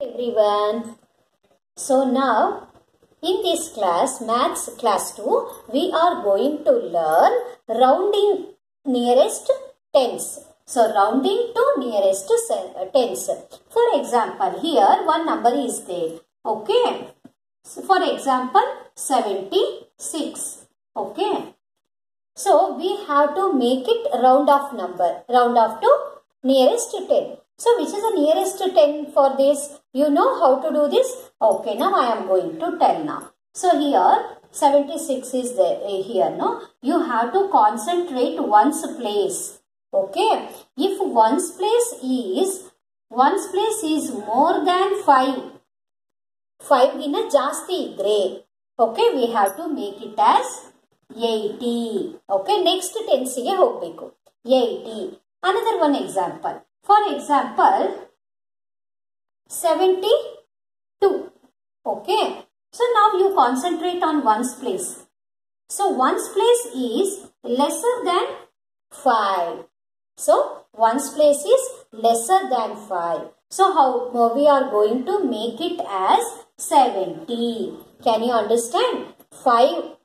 everyone. So now in this class, Maths class 2, we are going to learn rounding nearest tens. So rounding to nearest uh, tens. For example, here one number is there. Okay. So for example, 76. Okay. So we have to make it round off number. Round off to nearest 10. So which is the nearest 10 for this? You know how to do this? Okay, now I am going to tell now. So here 76 is there here, no? You have to concentrate one's place. Okay. If one's place is, one's place is more than 5. 5 ಗಿನ್ನ ಜಾಸ್ತಿ ಇದ್ರೆ okay we have to make it as eighty okay next ಟೆನ್ಸಿಗೆ ಹೋಗಬೇಕು eighty another one example For example, 72. Okay. So now you concentrate on ones place. So ones place is lesser than 5. So ones place is lesser than 5. So how we are going to make it as 70. Can you understand? 5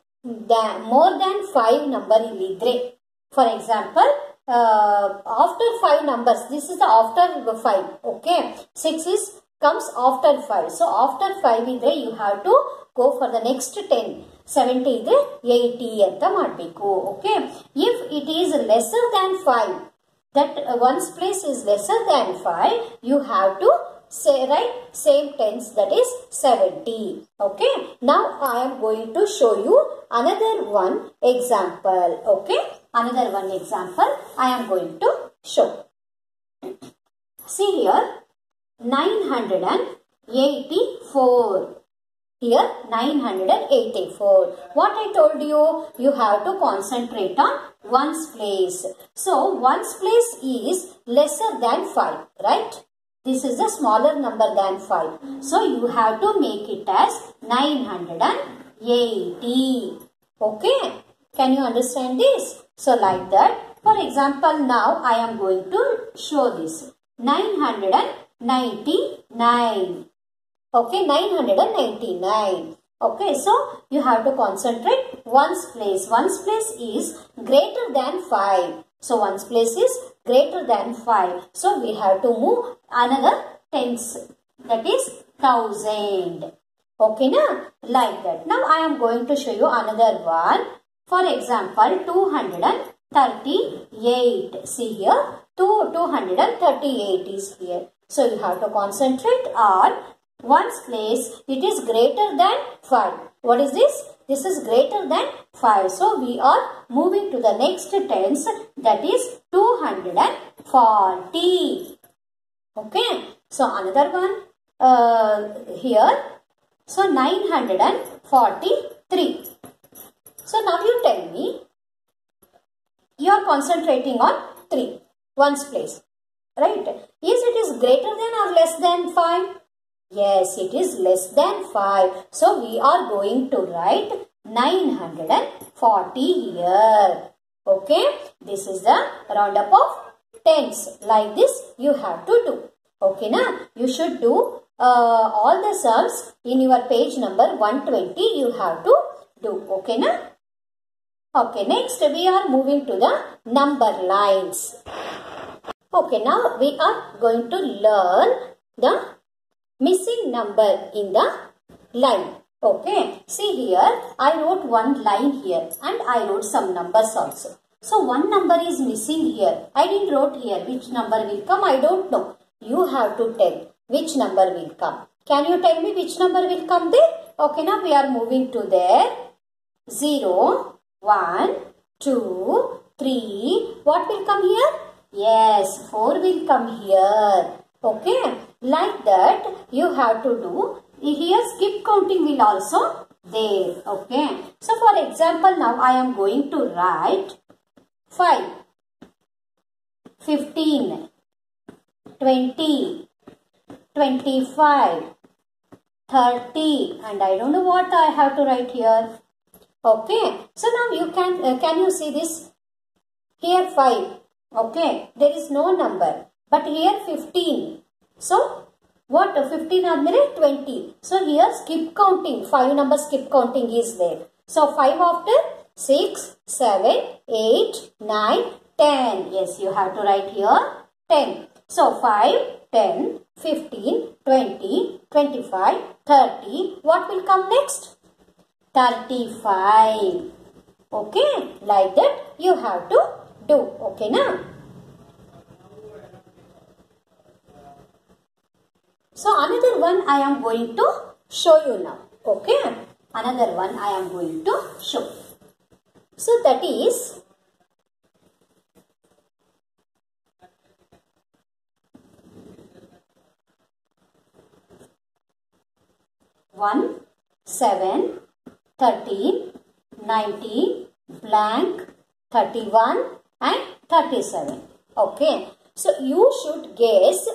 more than 5 number ilidre. For example, uh, after 5 numbers, this is the after 5. Okay. 6 is comes after 5. So after 5 idre you have to go for the next 10. 70 idre 80 anta ಮಾಡಬೇಕು. Okay. If it is lesser than 5, that uh, one's place is lesser than 5, you have to say right same tens that is 70. Okay. Now I am going to show you another one example. Okay. Another one example I am going to show. See here 984. Here 984. What I told you, you have to concentrate on one's place. So one's place is lesser than 5, right? This is a smaller number than 5. So you have to make it as 980. Okay? Can you understand this? So like that. For example, now I am going to show this. 999. Okay, 999. Okay, so you have to concentrate one's place. One's place is greater than 5. So one's place is greater than 5. So we have to move another tens. That is 1000. Okay, na? Like that. Now I am going to show you another one. For example, 238. See here, 2, 238 is here. So you have to concentrate on one's place, it is greater than 5. What is this? This is greater than 5. So, we are moving to the next tens that is 240. Okay. So, another one uh, here. So, 943. So, now you tell me, you are concentrating on 3, one's place. Right? Is it is greater than or less than 5? Yes, it is less than 5. So, we are going to write 940 here. Okay. This is the roundup of tens. Like this, you have to do. Okay, na? You should do uh, all the sums in your page number 120. You have to do. Okay, na? Okay, next we are moving to the number lines. Okay, now we are going to learn the missing number in the line. Okay, see here, I wrote one line here and I wrote some numbers also. So, one number is missing here. I didn't wrote here which number will come, I don't know. You have to tell which number will come. Can you tell me which number will come there? Okay, now we are moving to there. 0, 1, 2, 3. What will come here? Yes, 4 will come here. Okay, like that you have to do. Here skip counting will also there. Okay, so for example now I am going to write 5, 15, 20, 25, 30 and I don't know what I have to write here. Okay, so now you can, uh, can you see this? Here 5, okay, there is no number. But here 15. So what 15 admire 20. So here skip counting 5 number skip counting is there. So 5 after 6, 7, 8, 9, 10. Yes you have to write here 10. So 5, 10, 15, 20, 25, 30. What will come next? 35. Okay, like that you have to do. Okay now. So another one I am going to show you now. Okay. Another one I am going to show. So that is one, seven, thirteen, nineteen, blank, thirty-one, and thirty-seven. Okay. So you should guess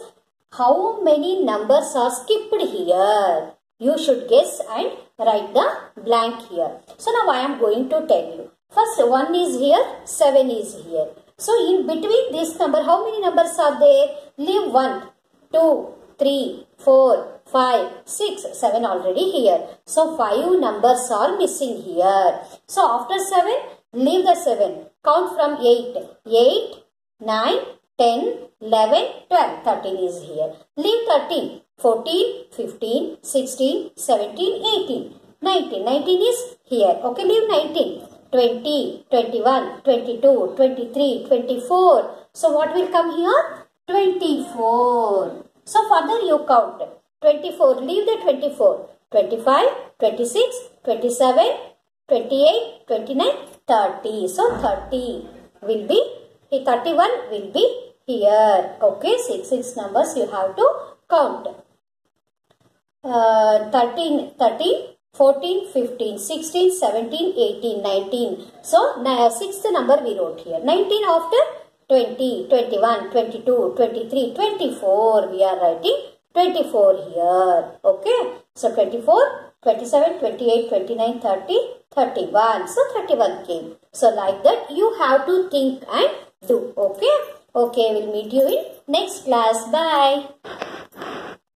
how many numbers are skipped here. You should guess and write the blank here. So now I am going to tell you. First 1 is here, 7 is here. So in between this number, how many numbers are there? Leave 1, 2, 3, 4, 5, 6, 7 already here. So 5 numbers are missing here. So after 7, leave the 7. Count from 8. 8, 9, 10, 11, 12, 13 is here. Leave 13, 14, 15, 16, 17, 18, 19. 19 is here. Okay, leave 19. 20, 21, 22, 23, 24. So what will come here? 24. So further you count. 24, leave the 24. 25, 26, 27, 28, 29, 30. So 30 will be, 31 will be here. Okay, 6, 6 numbers you have to count. Uh, 13, 13, 14, 15, 16, 17, 18, 19. So, sixth number we wrote here. 19 after 20, 21, 22, 23, 24. We are writing 24 here. Okay. So, 24, 27, 28, 29, 30, 31. So, 31 came. So, like that you have to think and do. Okay. Okay, we'll meet you in next class. Bye.